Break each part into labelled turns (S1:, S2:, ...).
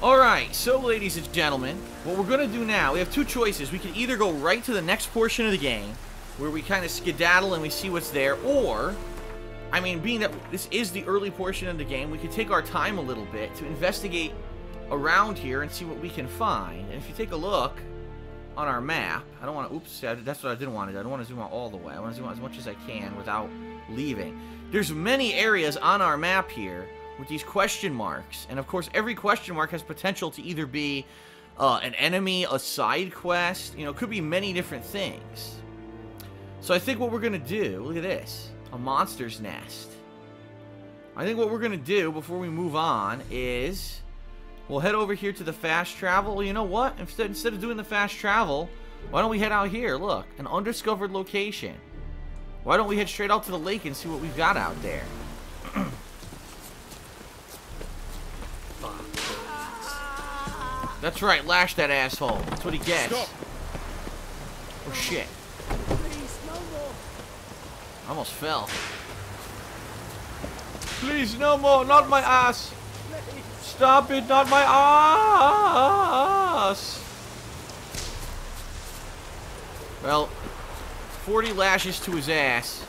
S1: Alright, so ladies and gentlemen, what we're going to do now, we have two choices. We can either go right to the next portion of the game, where we kind of skedaddle and we see what's there, or, I mean, being that this is the early portion of the game, we could take our time a little bit to investigate around here and see what we can find. And if you take a look on our map, I don't want to, oops, that's what I didn't want to do. I don't want to zoom out all the way. I want to zoom out as much as I can without leaving. There's many areas on our map here with these question marks. And of course, every question mark has potential to either be uh, an enemy, a side quest, you know, could be many different things. So I think what we're going to do, look at this, a monster's nest. I think what we're going to do before we move on is we'll head over here to the fast travel. Well, you know what? Instead, instead of doing the fast travel, why don't we head out here? Look, an undiscovered location. Why don't we head straight out to the lake and see what we've got out there? That's right, lash that asshole. That's what he gets. Stop. Oh shit. Please, no more. I almost fell. Please, no more, not my ass. Please. Stop it, not my ass. Well, 40 lashes to his ass.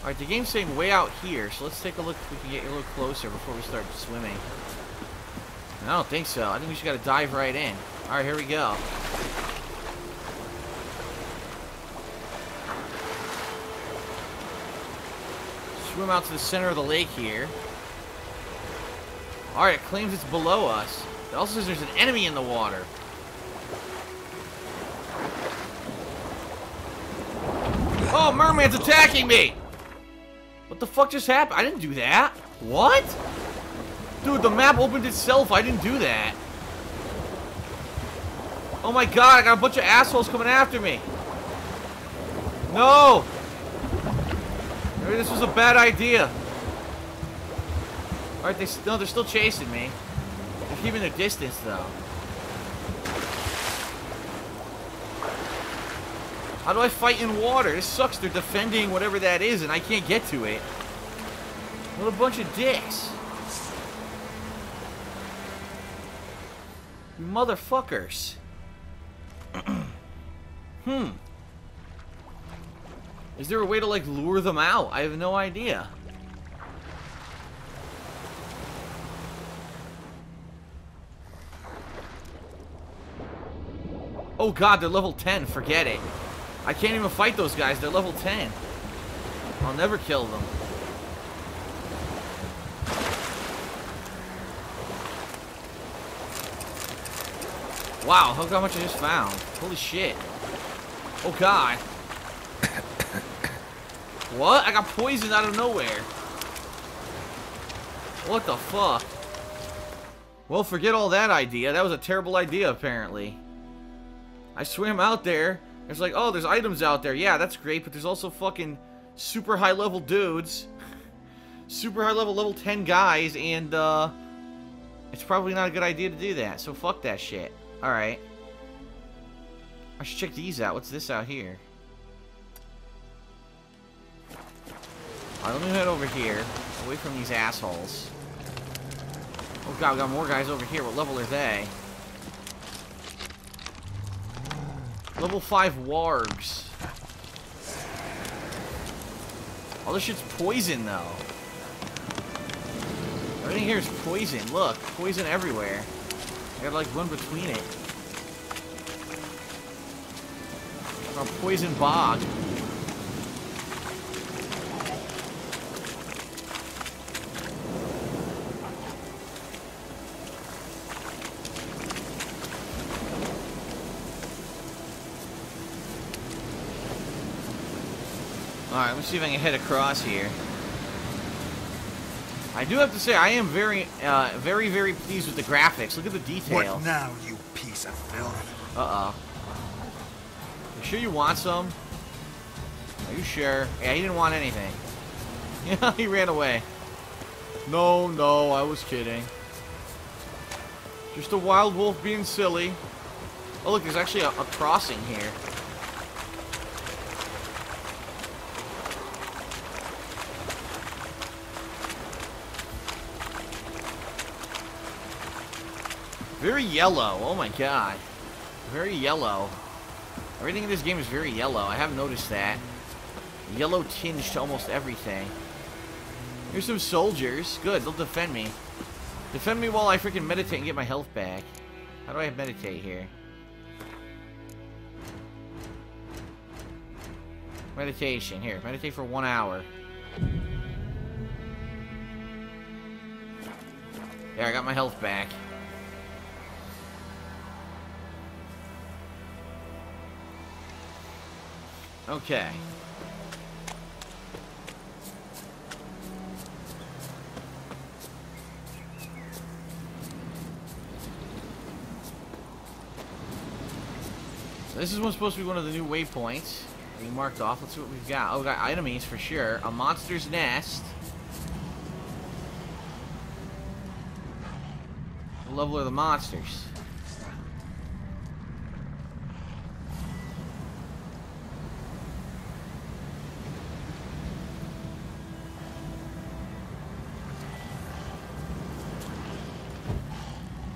S1: Alright, the game's saying way out here, so let's take a look if we can get a little closer before we start swimming. I don't think so. I think we just gotta dive right in. Alright, here we go. Swim out to the center of the lake here. Alright, it claims it's below us. It also says there's an enemy in the water. Oh, merman's attacking me! What the fuck just happened? I didn't do that. What? Dude, the map opened itself. I didn't do that. Oh my god, I got a bunch of assholes coming after me. No! Maybe this was a bad idea. Alright, they, no, they're still chasing me. They're keeping their distance, though. How do I fight in water? This sucks. They're defending whatever that is, and I can't get to it. What a bunch of dicks. You motherfuckers. hmm. Is there a way to, like, lure them out? I have no idea. Oh god, they're level 10. Forget it. I can't even fight those guys. They're level 10. I'll never kill them. Wow, look how much I just found. Holy shit. Oh god. what? I got poisoned out of nowhere. What the fuck? Well, forget all that idea. That was a terrible idea, apparently. I swam out there, it's like, oh, there's items out there. Yeah, that's great, but there's also fucking super high level dudes. super high level, level 10 guys, and, uh... It's probably not a good idea to do that, so fuck that shit. Alright. I should check these out. What's this out here? Alright, let me head over here. Away from these assholes. Oh god, we got more guys over here. What level are they? Level 5 wargs. All this shit's poison, though. Everything here is poison. Look, poison everywhere. I gotta, like, one between it. A poison bog. Alright, let's see if I can head across here. I do have to say, I am very, uh, very, very pleased with the graphics. Look at the detail.
S2: What now, you piece of filth?
S1: Uh-oh. You sure you want some? Are you sure? Yeah, he didn't want anything. Yeah, he ran away. No, no, I was kidding. Just a wild wolf being silly. Oh, look, there's actually a, a crossing here. Very yellow. Oh my god. Very yellow. Everything in this game is very yellow. I have noticed that. Yellow tinge to almost everything. Here's some soldiers. Good, they'll defend me. Defend me while I freaking meditate and get my health back. How do I meditate here? Meditation. Here, meditate for one hour. There, I got my health back. Okay. This is supposed to be one of the new waypoints. We marked off. Let's see what we've got. Oh, we got enemies for sure. A monster's nest. What level are the monsters?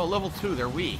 S1: Oh, level 2, they're weak.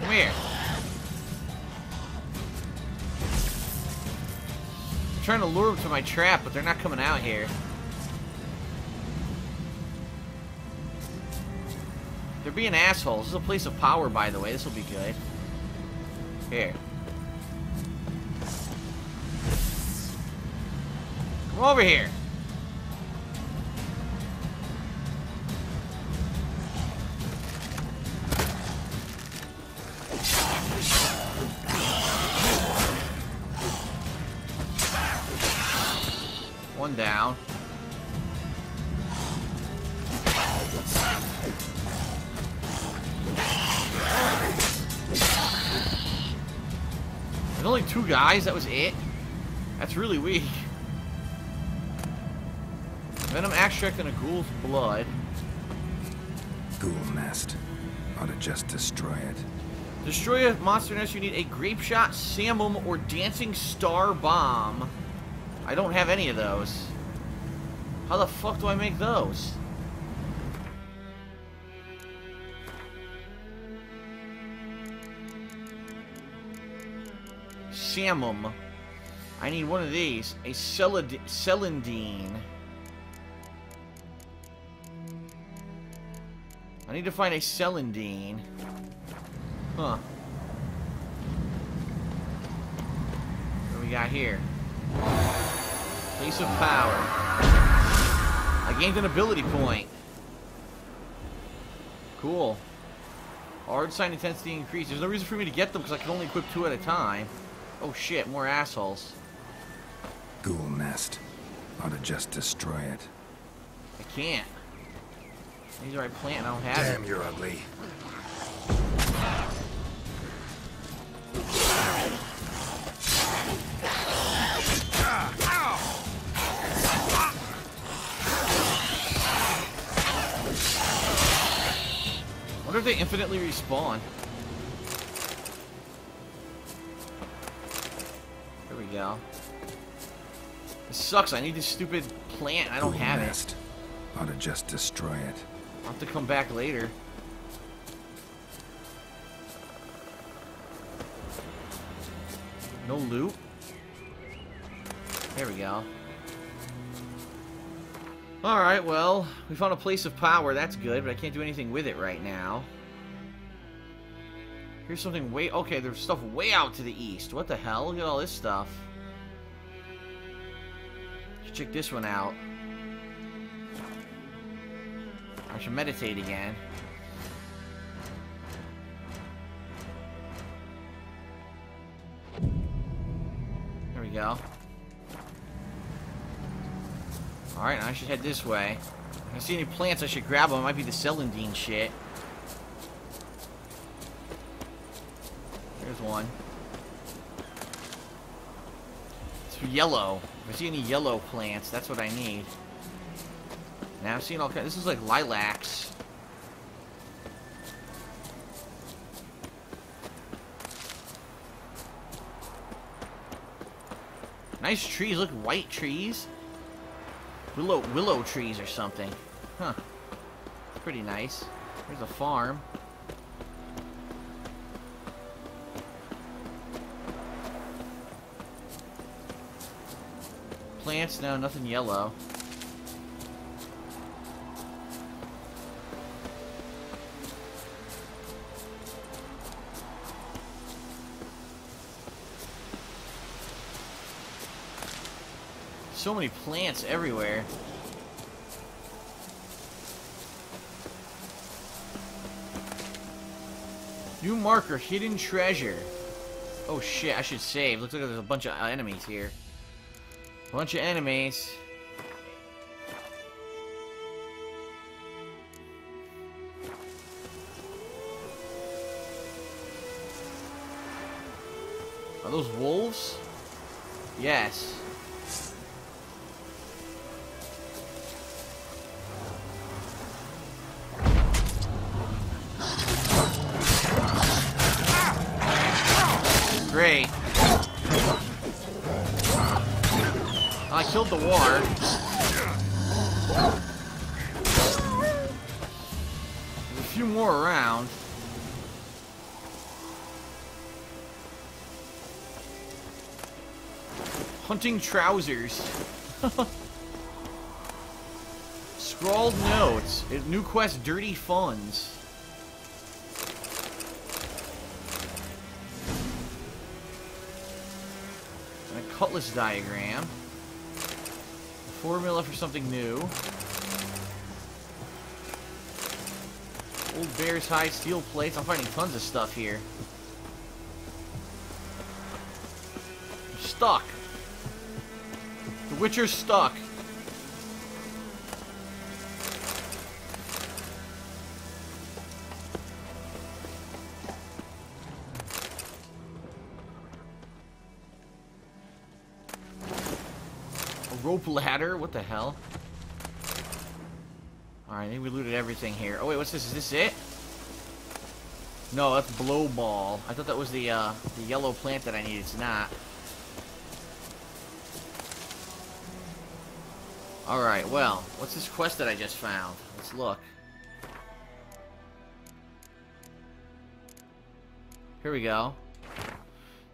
S1: Come here. I'm trying to lure them to my trap, but they're not coming out here. They're being assholes. This is a place of power, by the way. This will be good. Here. Come over here. One down. There's only two guys, that was it? That's really weak. Venom extract and a ghoul's blood.
S2: Ghoul nest. Ought to just destroy it.
S1: Destroy a monster nest, you need a grape shot, samum, or dancing star bomb. I don't have any of those. How the fuck do I make those? Samum. I need one of these. A Celandine. I need to find a Celandine. Huh. What do we got here? Place of power. I gained an ability point. Cool. Aard sign intensity increase. There's no reason for me to get them because I can only equip two at a time. Oh shit, more assholes.
S2: Ghoul nest. Ought to just destroy it.
S1: I can't. These are I plant and I don't have
S2: Damn,
S1: it.
S2: you're ugly.
S1: wonder if they infinitely respawn. There we go. This sucks. I need this stupid plant. I don't
S2: Ghoul
S1: have it.
S2: nest. Ought to just destroy it.
S1: I'll have to come back later. No loot? There we go. Alright, well, we found a place of power. That's good, but I can't do anything with it right now. Here's something way... Okay, there's stuff way out to the east. What the hell? Look at all this stuff. Check this one out. I should meditate again. There we go. Alright, I should head this way. If I see any plants, I should grab them. It might be the Celandine shit. There's one. It's yellow. If I see any yellow plants, that's what I need. Now I've seen all kinds. This is like lilacs. Nice trees. Look, white trees. Willow willow trees or something. Huh. Pretty nice. There's a farm. Plants, no, nothing yellow. So many plants everywhere. New marker, hidden treasure. Oh shit, I should save. Looks like there's a bunch of enemies here. Bunch of enemies. Are those wolves? Yes. I killed the war. There's a few more around. Hunting trousers. Scrawled notes. New quest, dirty funds. A cutlass diagram. Formula for something new. Old bear's hide steel plates. I'm finding tons of stuff here. I'm stuck. The Witcher's stuck. Rope ladder? What the hell? Alright, I think we looted everything here. Oh wait, what's this? Is this it? No, that's blow ball. I thought that was the uh, the yellow plant that I needed. It's not. Alright, well, what's this quest that I just found? Let's look. Here we go.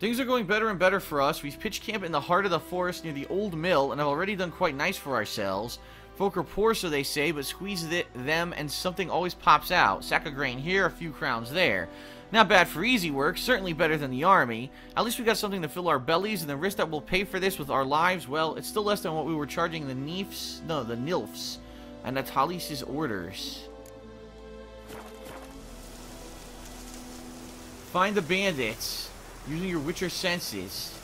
S1: Things are going better and better for us. We've pitched camp in the heart of the forest near the old mill and have already done quite nice for ourselves. Folk are poor, so they say, but squeeze the, them and something always pops out. Sack of grain here, a few crowns there. Not bad for easy work, certainly better than the army. At least we got something to fill our bellies, and the risk that we'll pay for this with our lives, well, it's still less than what we were charging the Neefs, no, the Nilfs, and Natalis' orders. Find the bandits using your Witcher senses.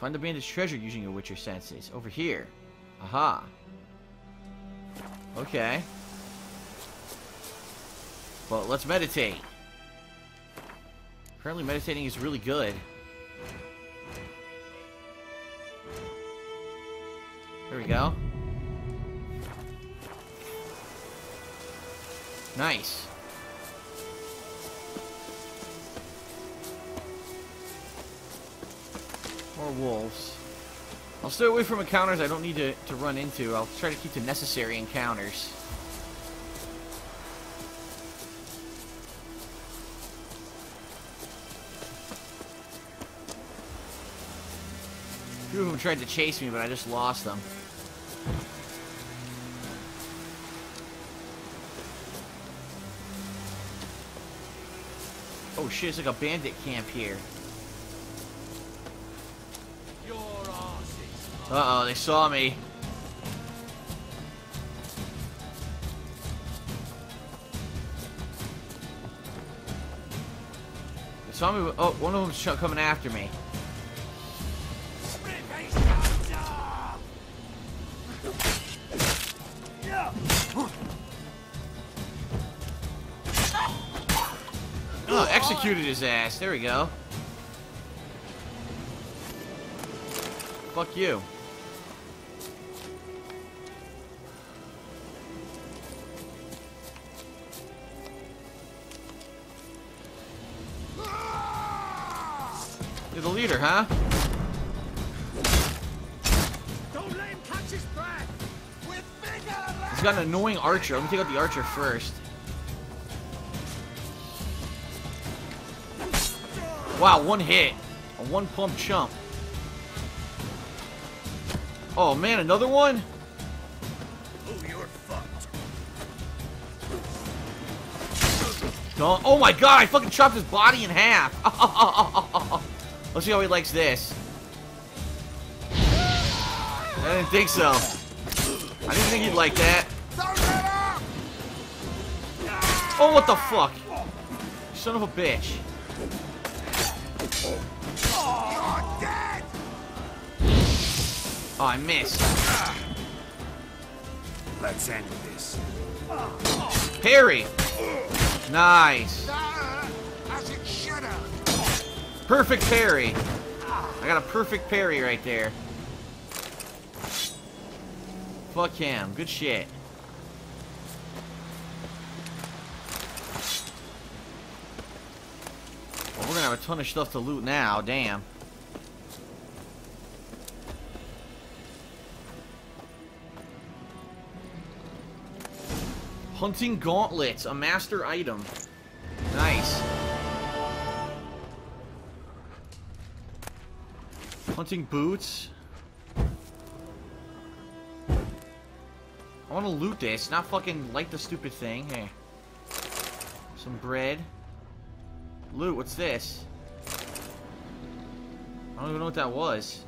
S1: Find the bandit's treasure using your Witcher senses. Over here. Aha. Okay. Well, let's meditate. Apparently meditating is really good. There we go. Nice. More wolves. I'll stay away from encounters I don't need to, to run into. I'll try to keep the necessary encounters. Few of them tried to chase me, but I just lost them. Oh shit, it's like a bandit camp here. Uh-oh, they saw me. They saw me. Oh, one of them's coming after me. Oh, executed his ass. There we go. Fuck you. You're the leader, huh?
S3: Don't let him catch his breath. We're bigger.
S1: He's got an annoying archer. Let me take out the archer first. Wow, one hit. A one pump chump. Oh man, another one?
S3: Oh, you're fucked.
S1: Don't. Oh my god, I fucking chopped his body in half. Let's see how he likes this. I didn't think so. I didn't think he'd like that. Oh, what the fuck? Son of a bitch. Oh, I missed.
S2: Let's end with this.
S1: Parry. Nice. Perfect parry. I got a perfect parry right there. Fuck him. Good shit. Well, we're gonna have a ton of stuff to loot now. Damn. Hunting gauntlets, a master item. Hunting boots. I want to loot this, not fucking light the stupid thing. Hey. Some bread. Loot, what's this? I don't even know what that was.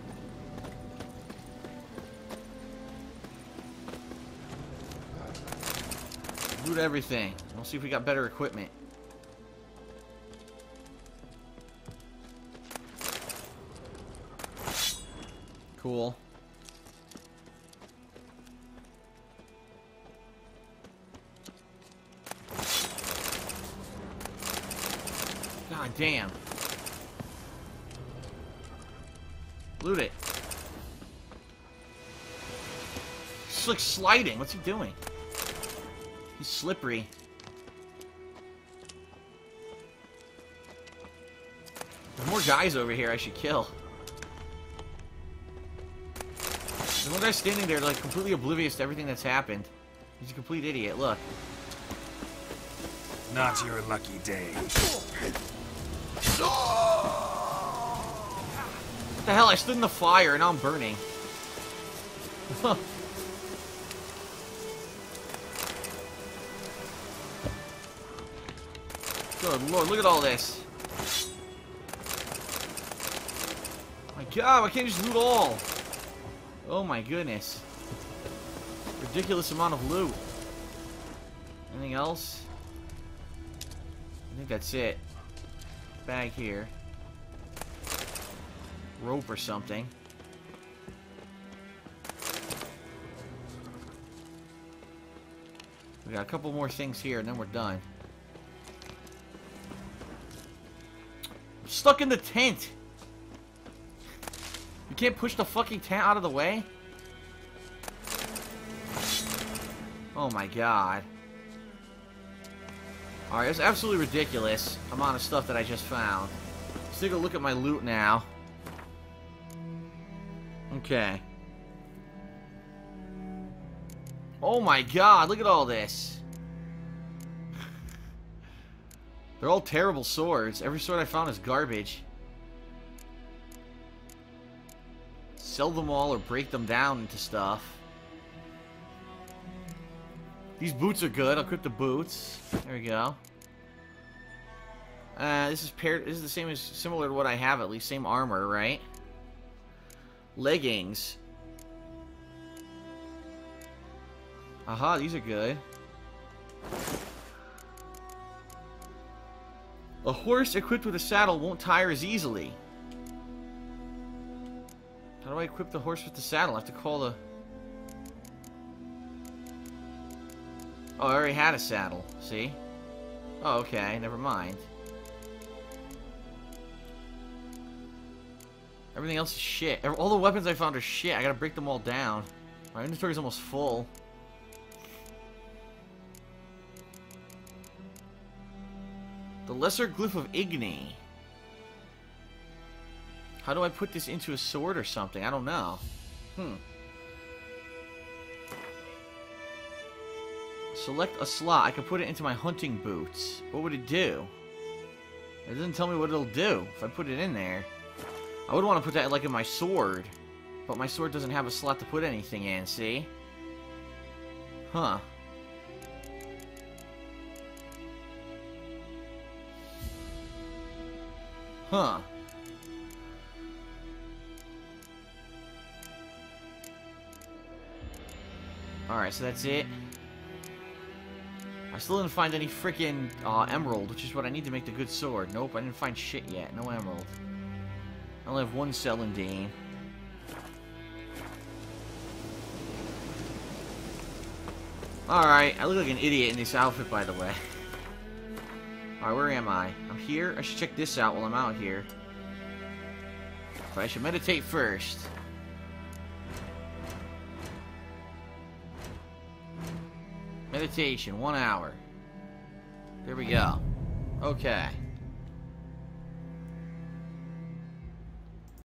S1: Loot everything. We'll see if we got better equipment. Cool. God damn. Loot it. He's like sliding. What's he doing? He's slippery. There's more guys over here I should kill. One guy standing there like completely oblivious to everything that's happened. He's a complete idiot, look.
S2: Not your lucky day.
S1: What the hell? I stood in the fire and now I'm burning. Good lord, look at all this. My god, I can't just loot all. Oh my goodness. Ridiculous amount of loot. Anything else? I think that's it. Bag here. Rope or something. We got a couple more things here and then we're done. I'm stuck in the tent. Can't push the fucking tent out of the way? Oh my god. Alright, it's absolutely ridiculous amount of stuff that I just found. Let's take a look at my loot now. Okay. Oh my god, look at all this. They're all terrible swords. Every sword I found is garbage. Sell them all or break them down into stuff. These boots are good. I'll equip the boots. There we go. Uh, this is paired. This is the same as similar to what I have at least. Same armor, right? Leggings. Aha, these are good. A horse equipped with a saddle won't tire as easily. How do I equip the horse with the saddle? I have to call the... Oh, I already had a saddle. See? Oh, okay. Never mind. Everything else is shit. All the weapons I found are shit. I gotta break them all down. My inventory's almost full. The Lesser Glyph of Igni. How do I put this into a sword or something? I don't know. Hmm. Select a slot. I can put it into my hunting boots. What would it do? It doesn't tell me what it'll do if I put it in there. I would want to put that like in my sword. But my sword doesn't have a slot to put anything in, see? Huh. Huh. Alright, so that's it. I still didn't find any freaking uh, emerald, which is what I need to make the good sword. Nope, I didn't find shit yet. No emerald. I only have one celandine. Alright, I look like an idiot in this outfit, by the way. Alright, where am I? I'm here? I should check this out while I'm out here. But I should meditate first. Meditation, one hour. There we go. Okay.